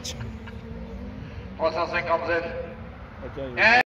İç. 455 comes in. Acayip.